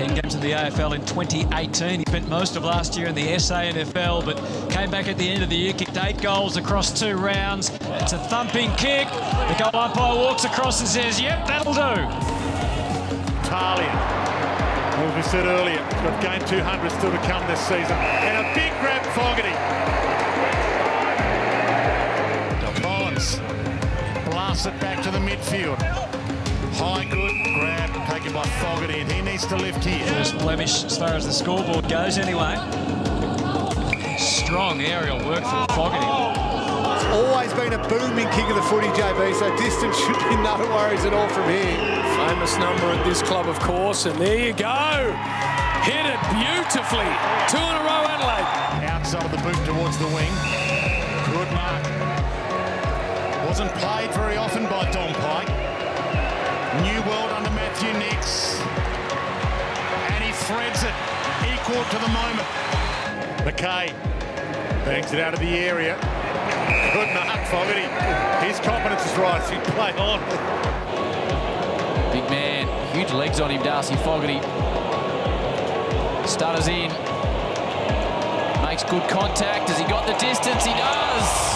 10 games in the AFL in 2018. He spent most of last year in the SANFL, but came back at the end of the year, kicked eight goals across two rounds. It's a thumping kick. The goal umpire walks across and says, yep, that'll do. Talia, as we said earlier, got game 200 still to come this season. And a big grab, Fogarty. Bonds blasts it back to the midfield. High good grab taken by Fogarty, and he needs to lift here. First blemish as far as the scoreboard goes, anyway. Strong aerial work from Fogarty. It's always been a booming kick of the footy, JB, so distance should be no worries at all from here. Famous number at this club, of course, and there you go. Hit it beautifully. Two in a row, Adelaide. Outside of the boot towards the wing. Good mark. Wasn't played very often by Don Pyke. New world under Matthew Nicks. Equal to the moment. McKay bangs it out of the area. Good mark, Fogarty. His confidence is right. He play on. Big man, huge legs on him, Darcy Fogarty. Stutters in. Makes good contact. Has he got the distance? He does.